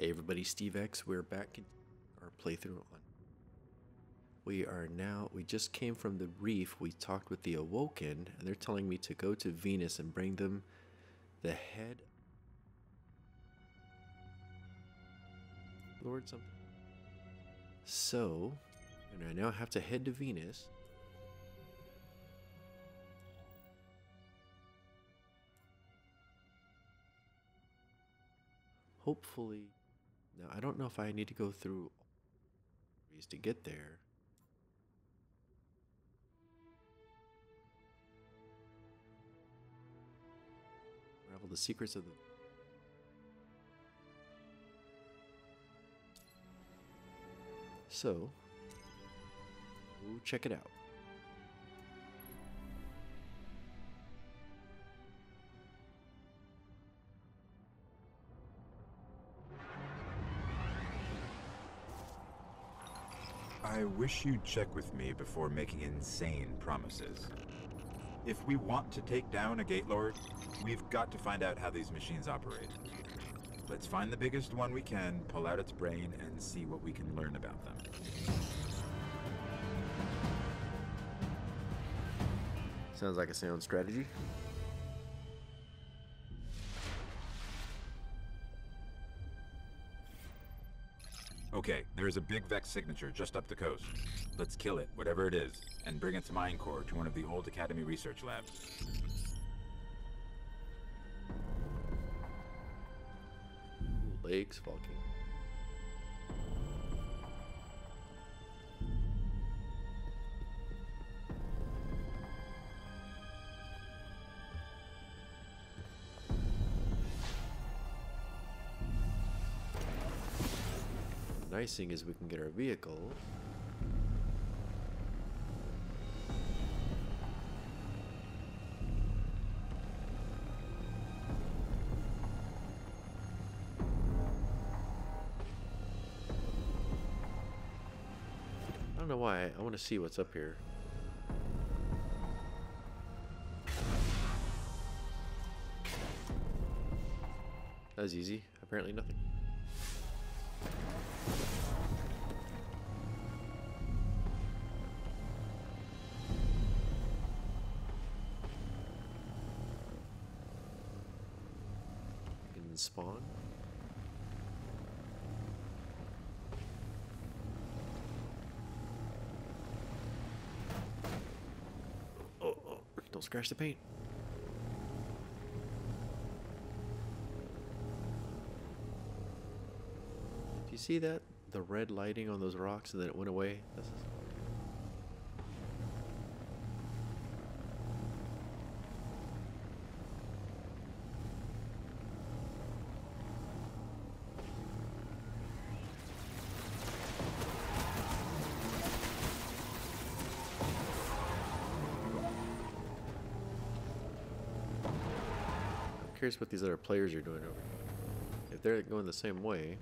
Hey everybody, Steve X. We're back in our playthrough on. We are now, we just came from the reef. We talked with the Awoken, and they're telling me to go to Venus and bring them the head. Lord something. So, and I now have to head to Venus. Hopefully, now I don't know if I need to go through ways to get there. Unravel the secrets of the So, we'll check it out. Wish you'd check with me before making insane promises. If we want to take down a Gate Lord, we've got to find out how these machines operate. Let's find the biggest one we can, pull out its brain, and see what we can learn about them. Sounds like a sound strategy. Okay, there's a big Vex signature just up the coast. Let's kill it, whatever it is, and bring it to Mind Core to one of the old Academy research labs. Legs fucking. Nice thing is we can get our vehicle. I don't know why. I want to see what's up here. That was easy. Apparently nothing. Scratch the paint. Do you see that? The red lighting on those rocks and then it went away? Curious what these other players are doing over here. If they're going the same way.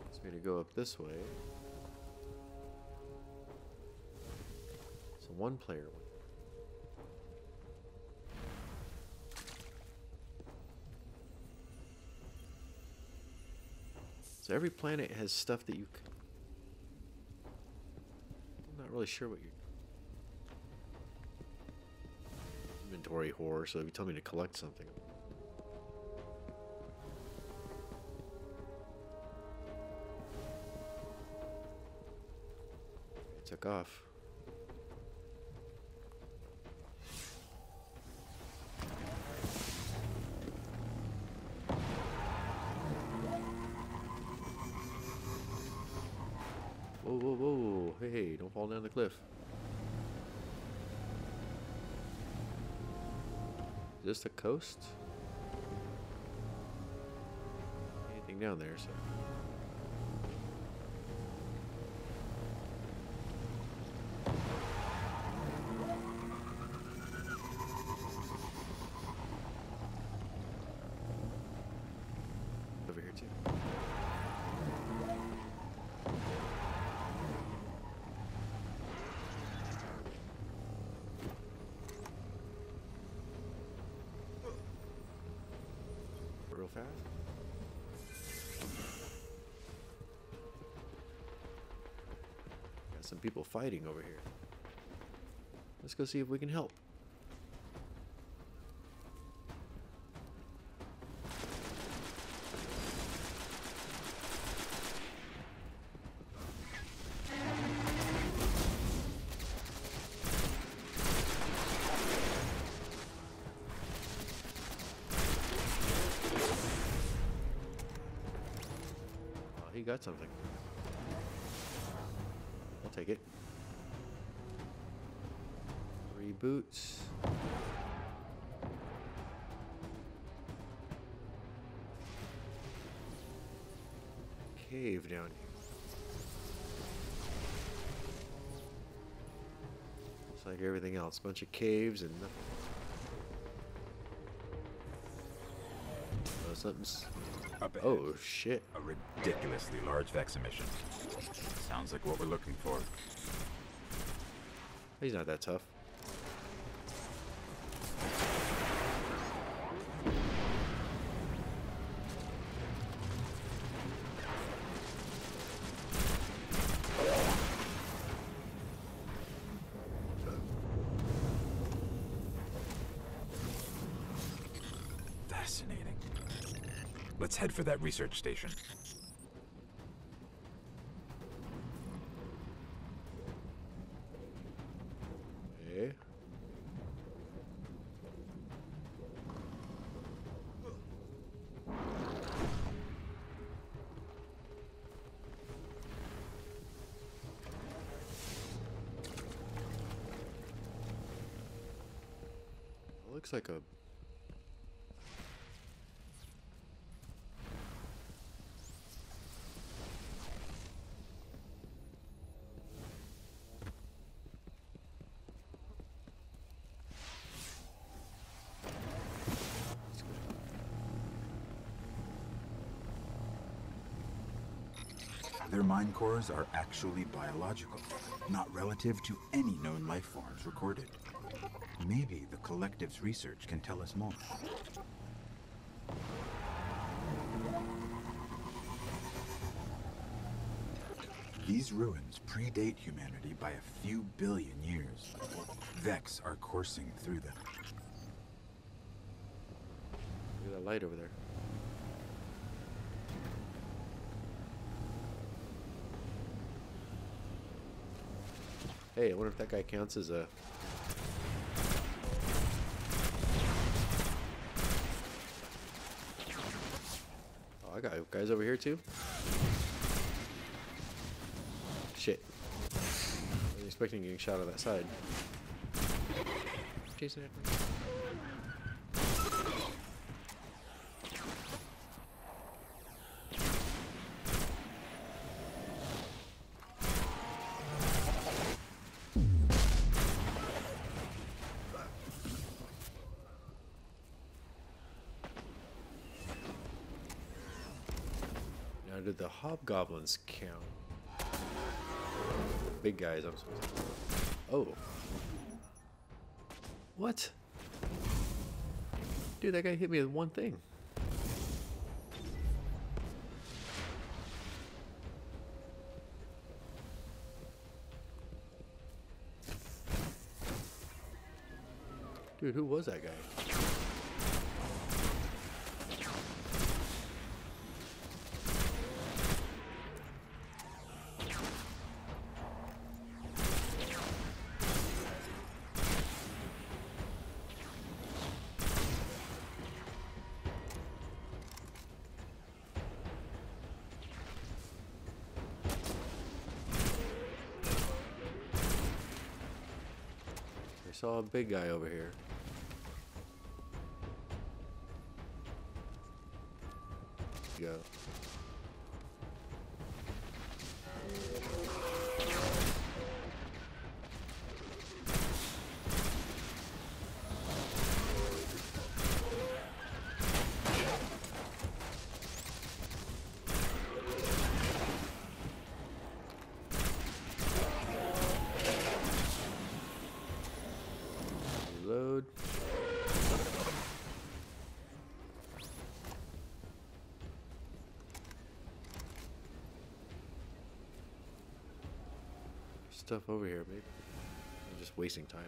Wants me to go up this way. One player went. So every planet has stuff that you can. I'm not really sure what you're. Inventory horror, so if you tell me to collect something. It took off. Whoa, whoa, whoa. Hey, hey, don't fall down the cliff. Is this the coast? Anything down there, so. Some people fighting over here. Let's go see if we can help. Oh, he got something. Like everything else. Bunch of caves and nothing. Oh, something's. Oh, shit. a ridiculously large Vex emission. Sounds like what we're looking for. He's not that tough. Fascinating. Let's head for that research station. Eh? Okay. Looks like a Mind cores are actually biological, not relative to any known life forms recorded. Maybe the collective's research can tell us more. These ruins predate humanity by a few billion years. Vex are coursing through them. Look at that light over there. Hey, I wonder if that guy counts as a. Oh, I got guys over here too. Shit. I was expecting getting shot on that side. Jason. Now, did the hobgoblins count? Big guys, I'm supposed to. Oh. What? Dude, that guy hit me with one thing. Dude, who was that guy? Saw a big guy over here. Go. Stuff over here, maybe. I'm just wasting time.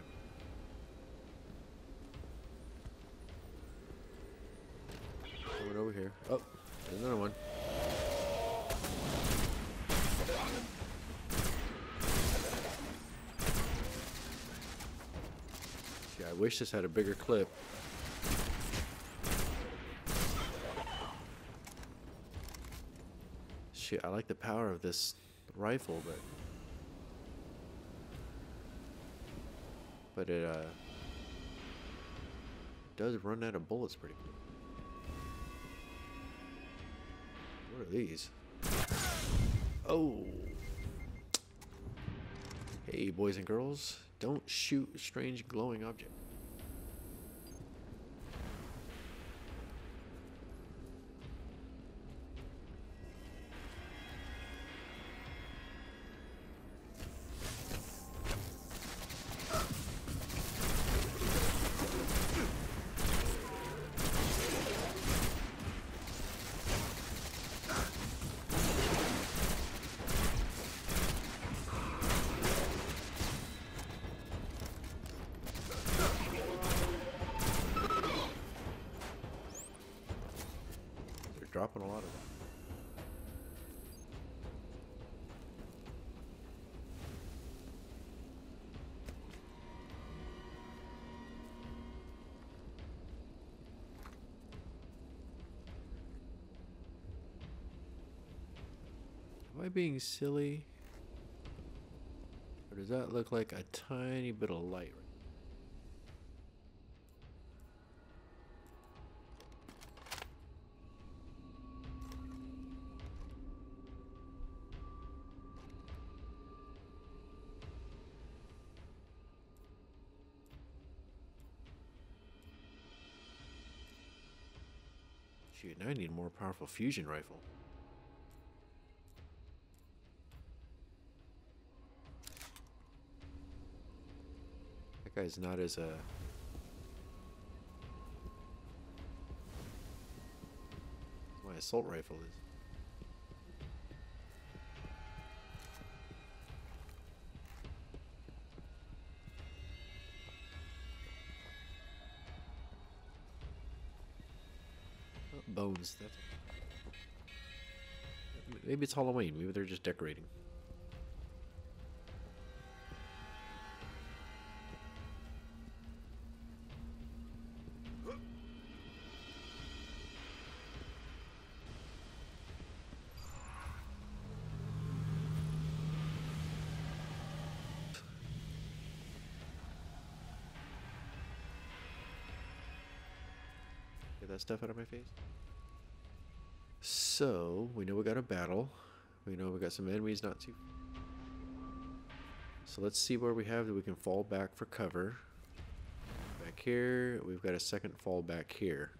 Coming over here. Oh, there's another one. Yeah, I wish this had a bigger clip. Shit, I like the power of this rifle, but but it uh does run out of bullets pretty quick. What are these? Oh. Hey, boys and girls, don't shoot strange glowing objects. Am I being silly? Or does that look like a tiny bit of light? Shoot, now I need a more powerful fusion rifle. Guy's not as uh my assault rifle is. Bones. That's maybe it's Halloween. Maybe they're just decorating. Stuff out of my face. So, we know we got a battle. We know we got some enemies not too. So let's see where we have that we can fall back for cover. Back here, we've got a second fall back here.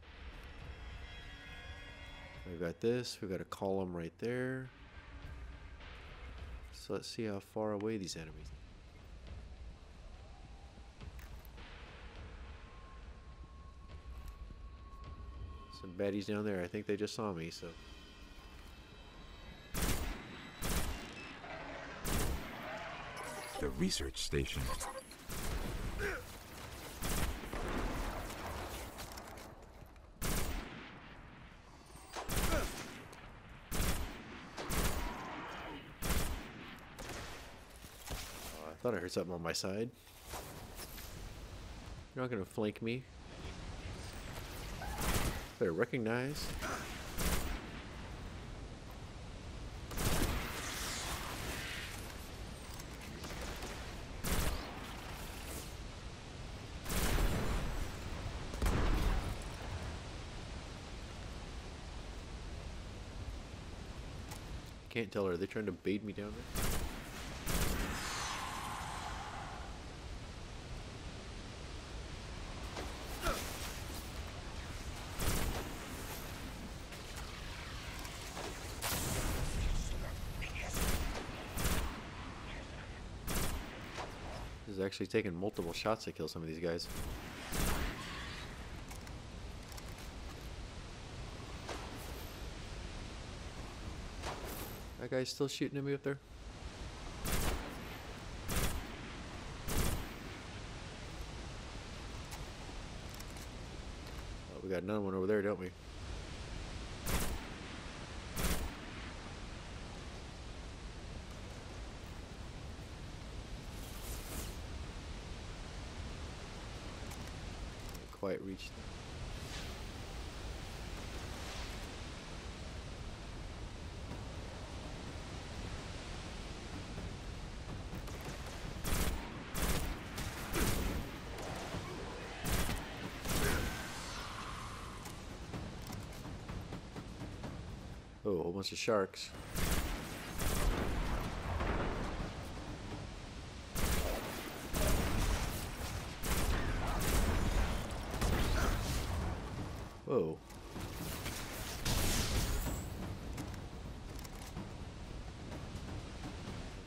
We've got this, we've got a column right there. So let's see how far away these enemies. Some baddies down there. I think they just saw me, so. The research station. Oh, I thought I heard something on my side. You're not gonna flank me. Better recognize. Can't tell her. Are they trying to bait me down there? actually taken multiple shots to kill some of these guys. That guy's still shooting at me up there. Oh, we got another one over there, don't we? Quite reached. Oh, a bunch of sharks. Whoa.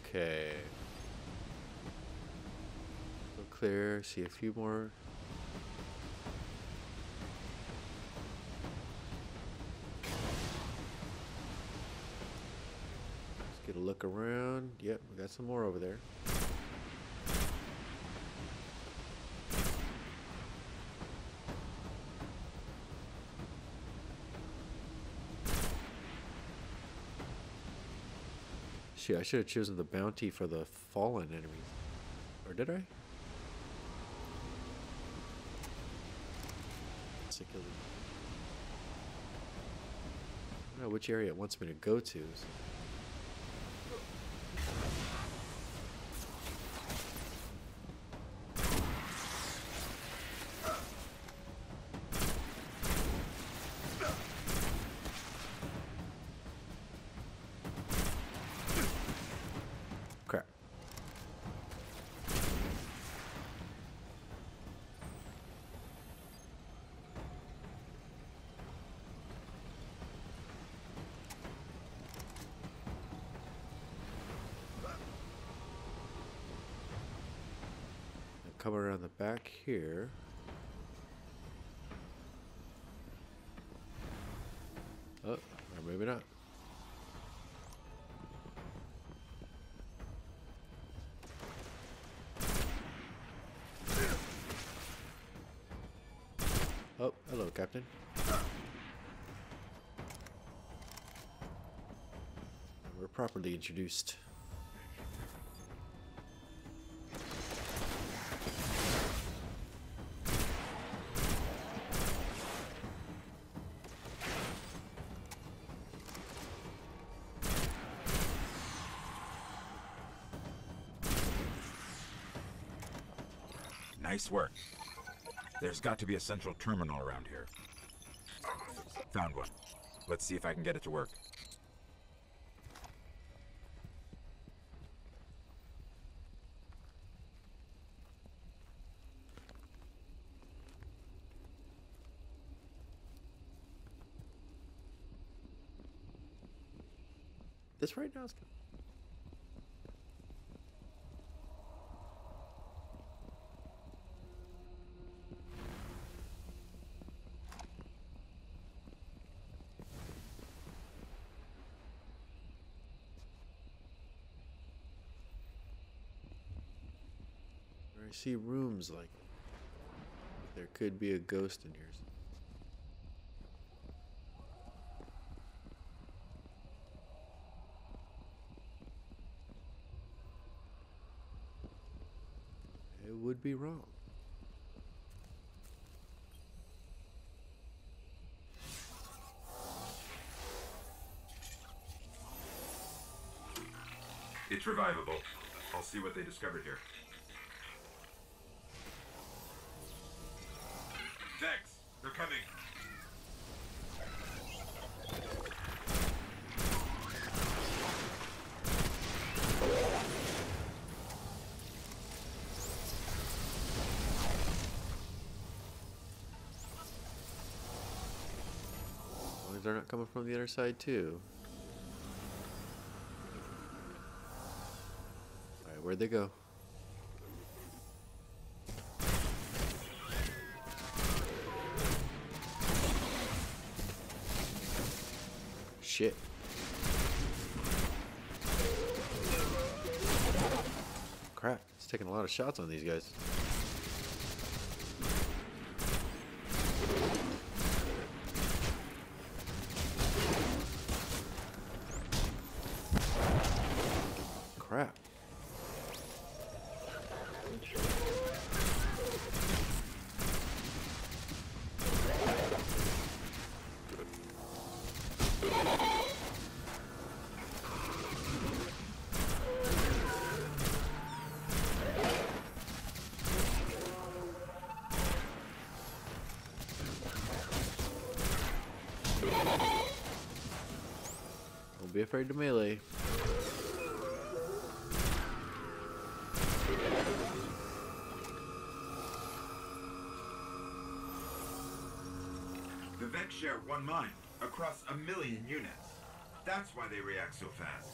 Okay. Go clear, see a few more. Let's get a look around. Yep, we got some more over there. Shit, I should have chosen the bounty for the fallen enemies. Or did I? I don't know which area it wants me to go to. so- Captain. We're properly introduced. Nice work. There's got to be a central terminal around here. Found one. Let's see if I can get it to work. This right now is good. See rooms like there could be a ghost in here. It would be wrong. It's revivable. I'll see what they discovered here. From the other side too. Alright, where'd they go? Shit. Crap, it's taking a lot of shots on these guys. To melee. The Vex share one mind across a million units. That's why they react so fast.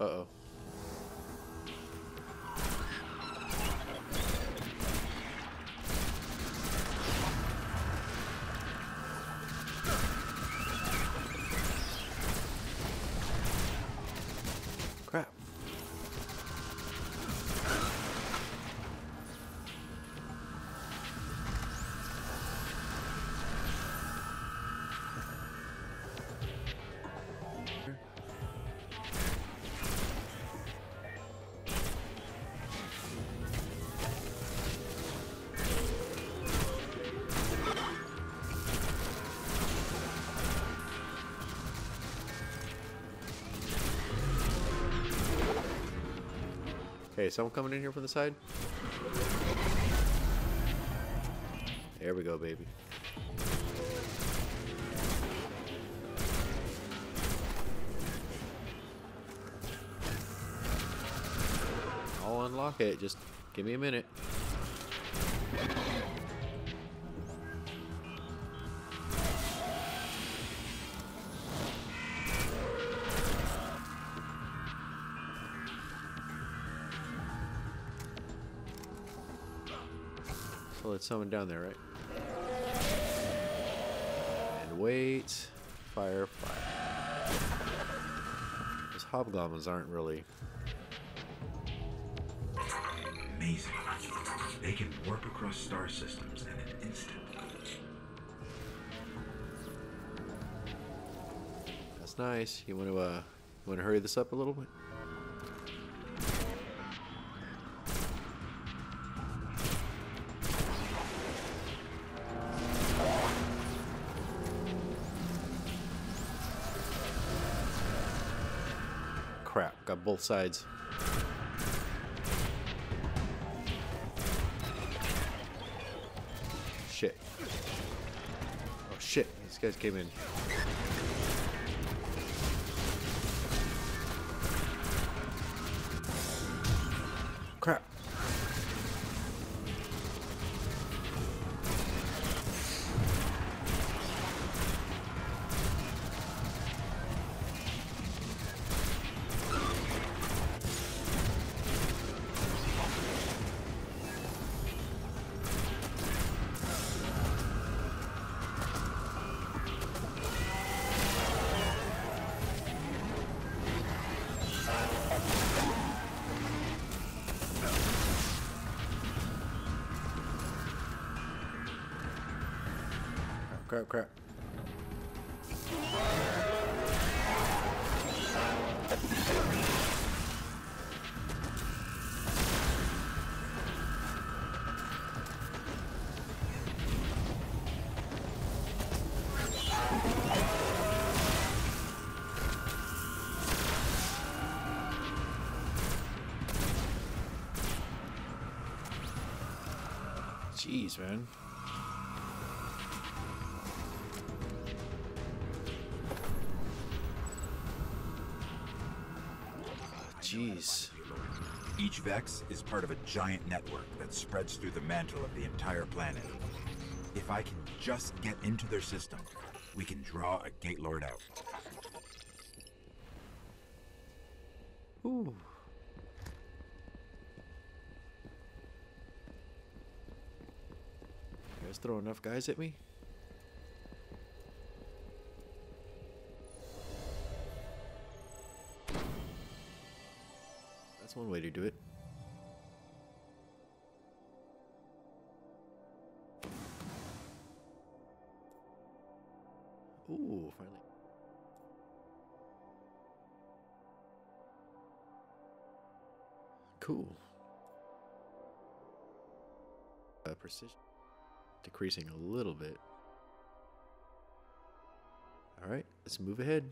Uh-oh. Okay, someone coming in here from the side? There we go, baby. I'll unlock it. Just give me a minute. So let's summon down there, right? And wait. Fire, fire. Those hobgoblins aren't really. Amazing. They can warp across star systems in an instant. That's nice. You want to, uh, you want to hurry this up a little bit? Both sides. Shit. Oh shit, these guys came in. Jeez, man. Jeez. Each Vex is part of a giant network that spreads through the mantle of the entire planet. If I can just get into their system, we can draw a Gate Lord out. Ooh. Guys throw enough guys at me? That's one way to do it. Ooh, finally. Cool. Uh, precision decreasing a little bit. All right, let's move ahead.